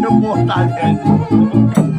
Não mortalha.